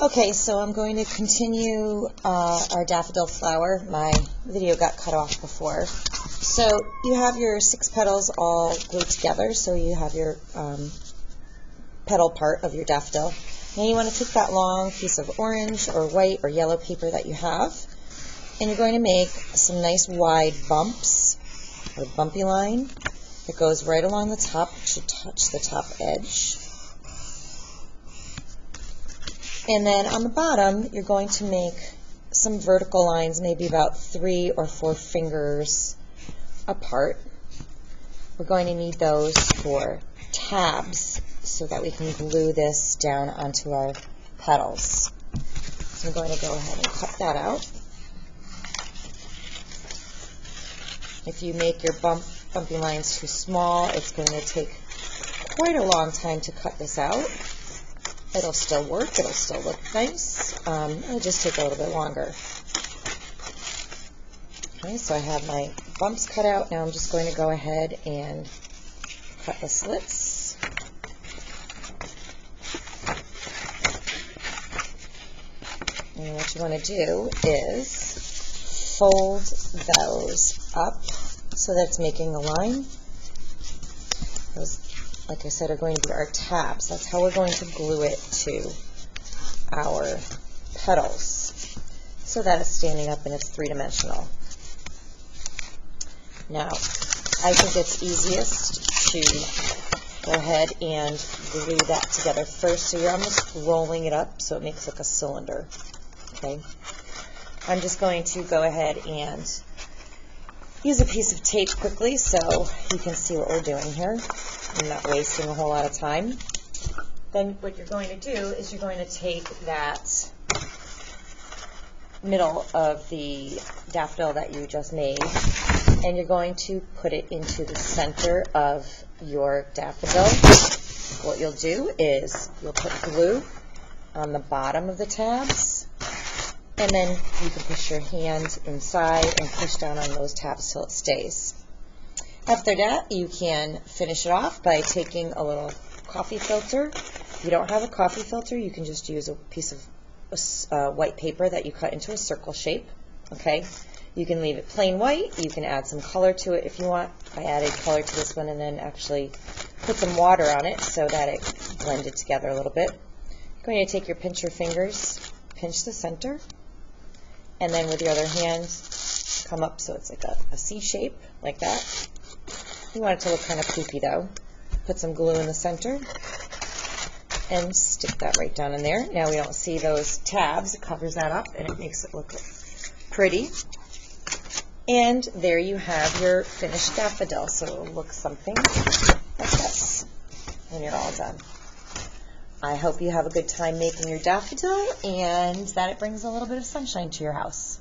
Okay, so I'm going to continue uh, our daffodil flower. My video got cut off before. So you have your six petals all glued together, so you have your um, petal part of your daffodil. Now you want to take that long piece of orange or white or yellow paper that you have, and you're going to make some nice wide bumps, or bumpy line that goes right along the top, it should touch the top edge. And then on the bottom, you're going to make some vertical lines, maybe about three or four fingers apart. We're going to need those for tabs so that we can glue this down onto our petals. So I'm going to go ahead and cut that out. If you make your bump, bumpy lines too small, it's going to take quite a long time to cut this out. It'll still work. It'll still look nice. Um, it'll just take a little bit longer. Okay, so I have my bumps cut out. Now I'm just going to go ahead and cut the slits. And what you want to do is fold those up so that it's making a line. Those like I said, are going to be our tabs. That's how we're going to glue it to our petals so that it's standing up and it's three-dimensional. Now, I think it's easiest to go ahead and glue that together first. So you're almost rolling it up so it makes like a cylinder. Okay. I'm just going to go ahead and use a piece of tape quickly so you can see what we're doing here. I'm not wasting a whole lot of time. Then what you're going to do is you're going to take that middle of the daffodil that you just made and you're going to put it into the center of your daffodil. What you'll do is you'll put glue on the bottom of the tabs and then you can push your hand inside and push down on those tabs till it stays. After that, you can finish it off by taking a little coffee filter. If you don't have a coffee filter, you can just use a piece of uh, white paper that you cut into a circle shape. Okay, you can leave it plain white. You can add some color to it if you want. I added color to this one and then actually put some water on it so that it blended together a little bit. You're going to take your pincher fingers, pinch the center, and then with your other hand, come up so it's like a, a C shape, like that. You want it to look kind of poofy though. Put some glue in the center and stick that right down in there. Now we don't see those tabs. It covers that up and it makes it look pretty. And there you have your finished daffodil. So it will look something like this when you're all done. I hope you have a good time making your daffodil and that it brings a little bit of sunshine to your house.